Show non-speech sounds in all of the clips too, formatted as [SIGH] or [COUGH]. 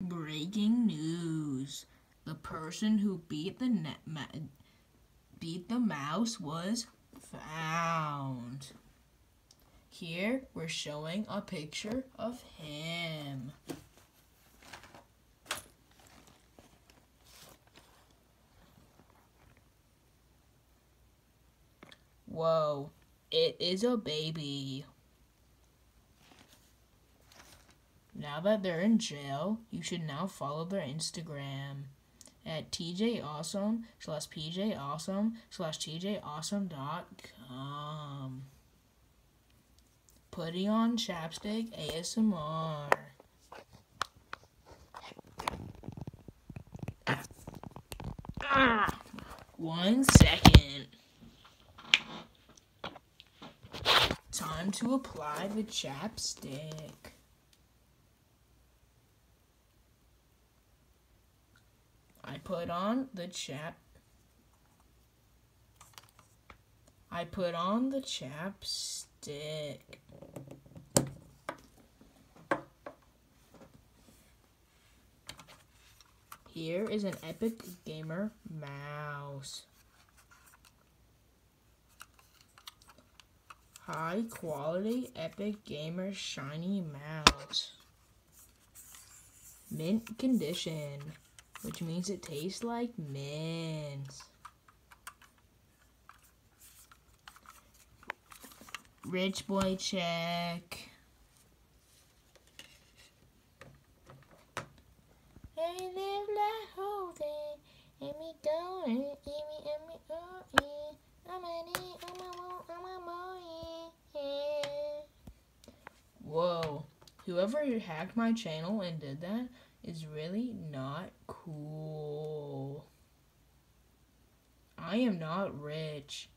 Breaking news. The person who beat the beat the mouse was found. Here we're showing a picture of him. Whoa, it is a baby. Now that they're in jail, you should now follow their Instagram at tjawesome slash pjawesome slash tjawesome.com. Putting on chapstick ASMR. One second. Time to apply the chapstick. I put on the chap. I put on the chapstick. Here is an Epic Gamer mouse. High quality Epic Gamer shiny mouse. Mint condition, which means it tastes like mint. Rich boy check. I live like holding, and me going, and me and me going. I'm a I'm a I'm a boy. Yeah. Whoa. Whoever hacked my channel and did that is really not cool. I am not rich.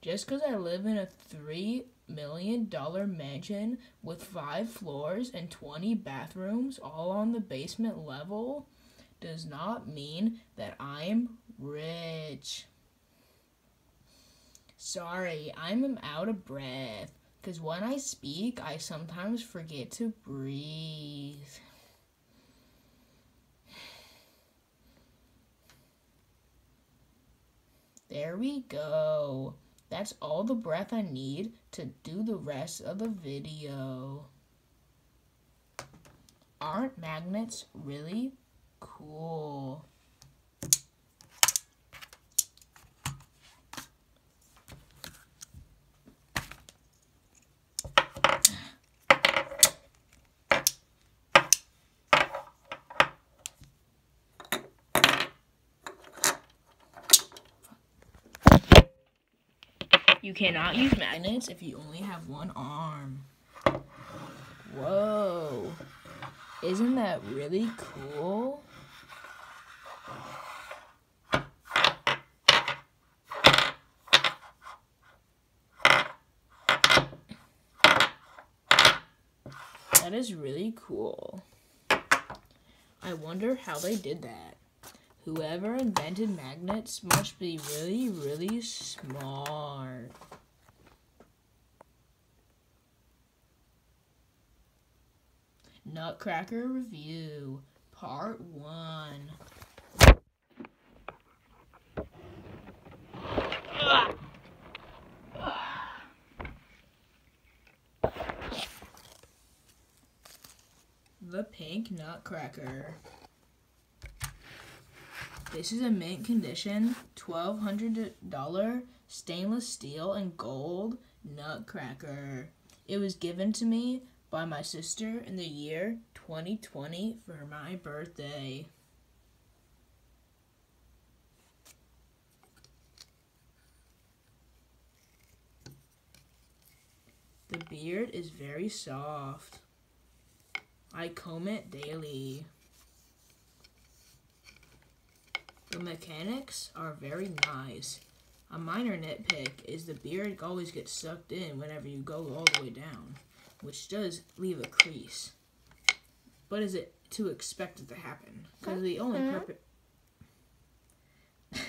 Just because I live in a $3 million mansion with five floors and 20 bathrooms, all on the basement level, does not mean that I'm rich. Sorry, I'm out of breath. Because when I speak, I sometimes forget to breathe. There we go. That's all the breath I need to do the rest of the video. Aren't magnets really cool? You cannot use magnets if you only have one arm. Whoa. Isn't that really cool? That is really cool. I wonder how they did that. Whoever invented magnets must be really, really smart. Nutcracker Review, Part 1. The Pink Nutcracker. This is a mint condition, $1,200 stainless steel and gold nutcracker. It was given to me by my sister in the year 2020 for my birthday. The beard is very soft. I comb it daily. The mechanics are very nice. A minor nitpick is the beard always gets sucked in whenever you go all the way down, which does leave a crease. But is it to expect it to happen? Because the only purpose... [LAUGHS]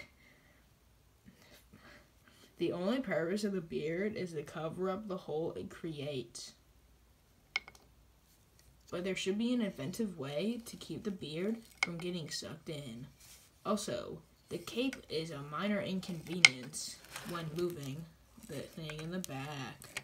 the only purpose of the beard is to cover up the hole it creates. but there should be an inventive way to keep the beard from getting sucked in. Also, the cape is a minor inconvenience when moving the thing in the back.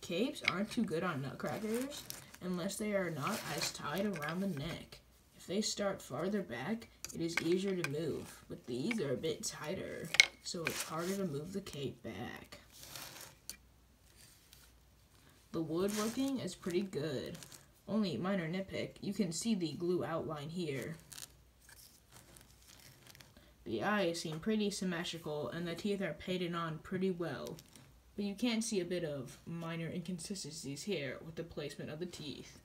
Capes aren't too good on nutcrackers unless they are not as tied around the neck. If they start farther back, it is easier to move, but these are a bit tighter, so it's harder to move the cape back. The woodworking is pretty good. Only minor nitpick, you can see the glue outline here. The eyes seem pretty symmetrical and the teeth are painted on pretty well. But you can see a bit of minor inconsistencies here with the placement of the teeth.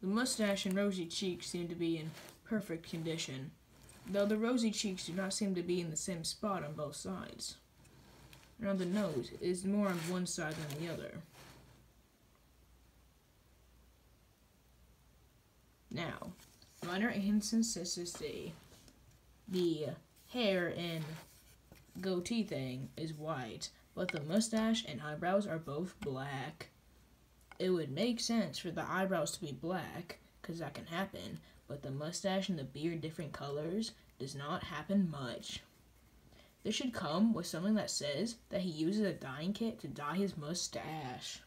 The mustache and rosy cheeks seem to be in perfect condition, though the rosy cheeks do not seem to be in the same spot on both sides. Around the nose is more on one side than the other. Now, minor inconsistency. The hair and goatee thing is white, but the mustache and eyebrows are both black. It would make sense for the eyebrows to be black, because that can happen, but the mustache and the beard different colors does not happen much. This should come with something that says that he uses a dyeing kit to dye his mustache.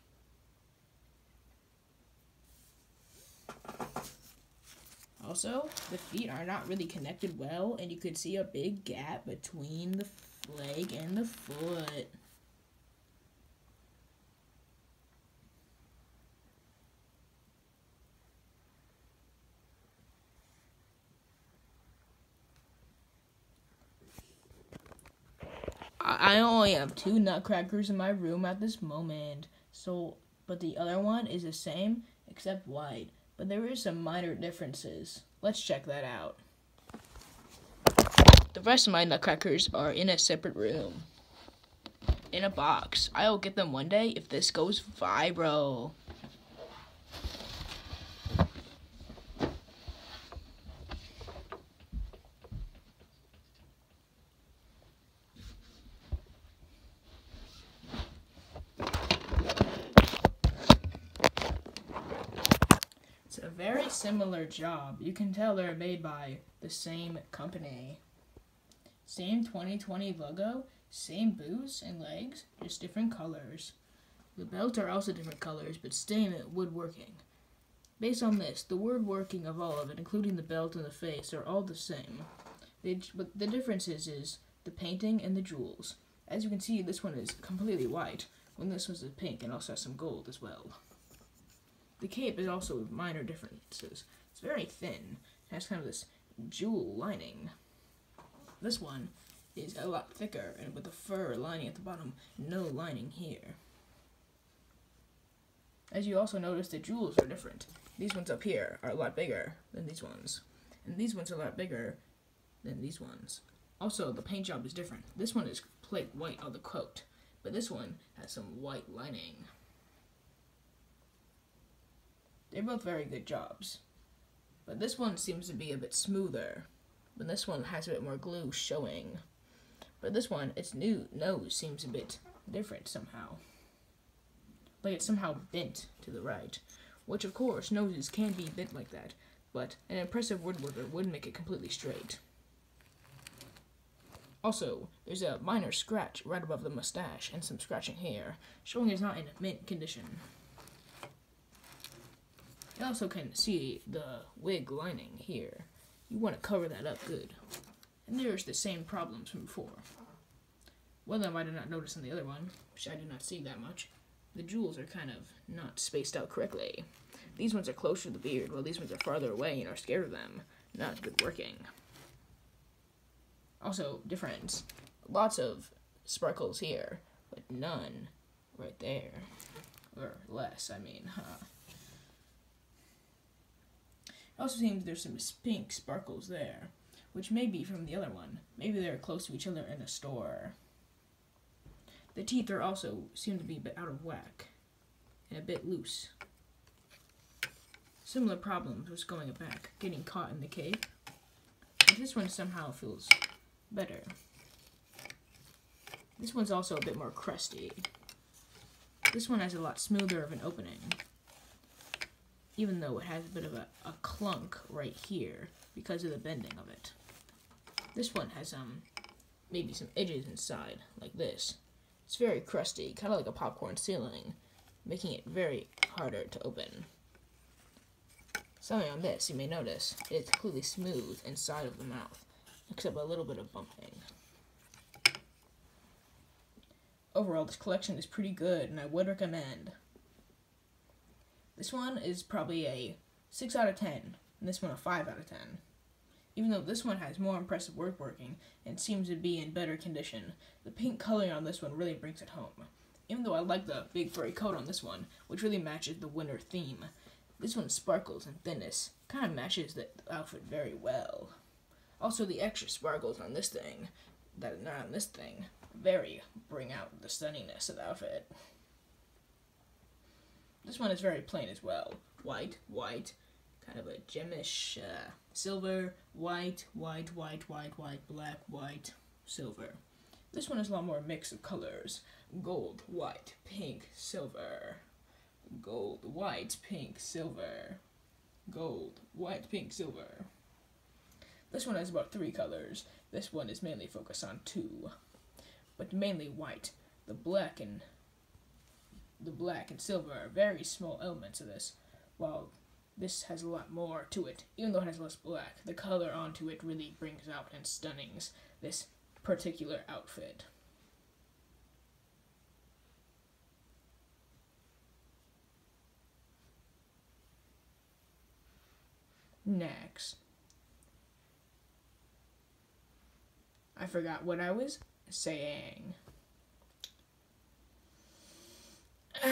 Also, the feet are not really connected well, and you could see a big gap between the leg and the foot. I only have two nutcrackers in my room at this moment, so but the other one is the same except white but there is some minor differences. Let's check that out. The rest of my nutcrackers are in a separate room. In a box. I'll get them one day if this goes viral. very similar job. You can tell they're made by the same company. Same 2020 logo, same boots and legs, just different colors. The belts are also different colors, but same woodworking. Based on this, the woodworking of all of it, including the belt and the face, are all the same. They, but the difference is, is the painting and the jewels. As you can see, this one is completely white, when this a pink and also has some gold as well. The cape is also with minor differences. It's very thin. It has kind of this jewel lining. This one is a lot thicker and with the fur lining at the bottom, no lining here. As you also notice, the jewels are different. These ones up here are a lot bigger than these ones. And these ones are a lot bigger than these ones. Also, the paint job is different. This one is plate white on the coat, but this one has some white lining. They're both very good jobs. But this one seems to be a bit smoother. But this one has a bit more glue showing. But this one, its new nose seems a bit different somehow. Like it's somehow bent to the right. Which, of course, noses can be bent like that. But an impressive woodworker would make it completely straight. Also, there's a minor scratch right above the mustache and some scratching here, showing it's not in mint condition. You also can see the wig lining here. You want to cover that up good. And there's the same problems from before. One of them I did not notice in the other one, which I did not see that much. The jewels are kind of not spaced out correctly. These ones are closer to the beard, while these ones are farther away and are scared of them. Not good working. Also, difference. Lots of sparkles here, but none right there. Or less, I mean, huh? Also seems there's some pink sparkles there, which may be from the other one. Maybe they're close to each other in a store. The teeth are also seem to be a bit out of whack and a bit loose. Similar problems with going back, getting caught in the cave. But this one somehow feels better. This one's also a bit more crusty. This one has a lot smoother of an opening. Even though it has a bit of a, a clunk right here because of the bending of it. This one has um maybe some edges inside, like this. It's very crusty, kind of like a popcorn ceiling, making it very harder to open. Something on this, you may notice, it's completely smooth inside of the mouth, except a little bit of bumping. Overall, this collection is pretty good, and I would recommend. This one is probably a 6 out of 10, and this one a 5 out of 10. Even though this one has more impressive woodworking and seems to be in better condition, the pink coloring on this one really brings it home. Even though I like the big furry coat on this one, which really matches the winter theme, this one sparkles and thinness, kind of matches the outfit very well. Also, the extra sparkles on this thing, that are not on this thing, very bring out the stunningness of the outfit. This one is very plain as well. White, white, kind of a gemish uh, silver, white, white, white, white, white, black, white, silver. This one is a lot more mix of colors. Gold, white, pink, silver. Gold, white, pink, silver. Gold, white, pink, silver. This one has about three colors. This one is mainly focused on two. But mainly white. The black and the black and silver are very small elements of this, while this has a lot more to it. Even though it has less black, the color onto it really brings out and stunnings this particular outfit. Next. I forgot what I was saying. [SIGHS]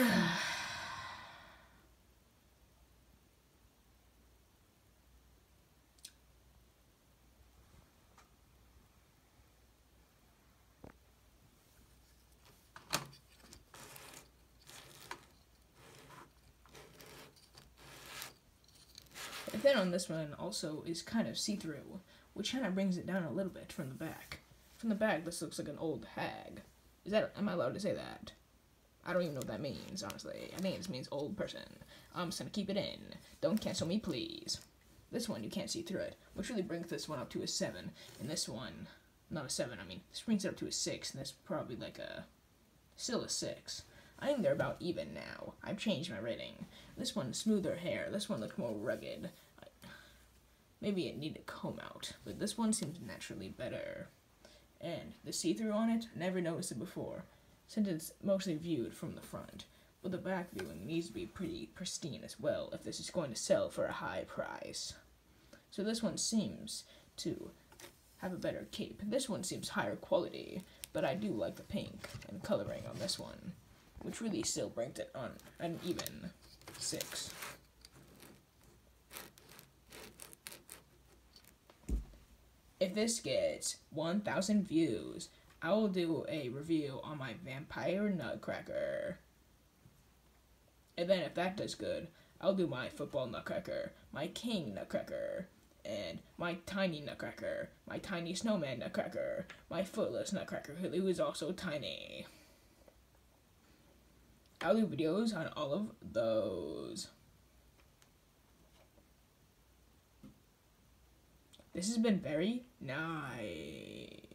The thin on this one also is kind of see-through, which kind of brings it down a little bit from the back. From the back, this looks like an old hag. Is that, am I allowed to say that? I don't even know what that means, honestly. I think it just means old person. I'm just gonna keep it in. Don't cancel me, please. This one, you can't see through it, which really brings this one up to a 7. And this one, not a 7, I mean, this brings it up to a 6, and that's probably like a, still a 6. I think they're about even now. I've changed my rating. This one, smoother hair. This one looks more rugged. Maybe it needed a comb out, but this one seems naturally better. And the see-through on it, never noticed it before, since it's mostly viewed from the front. But the back viewing needs to be pretty pristine as well if this is going to sell for a high price. So this one seems to have a better cape. This one seems higher quality, but I do like the pink and coloring on this one, which really still brings it on an even six. If this gets 1,000 views, I will do a review on my Vampire Nutcracker. And then if that does good, I'll do my Football Nutcracker, my King Nutcracker, and my Tiny Nutcracker, my Tiny Snowman Nutcracker, my Footless Nutcracker, who is also tiny. I'll do videos on all of those. This has been very nice.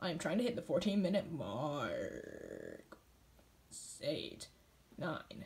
I am trying to hit the 14 minute mark. Eight, nine.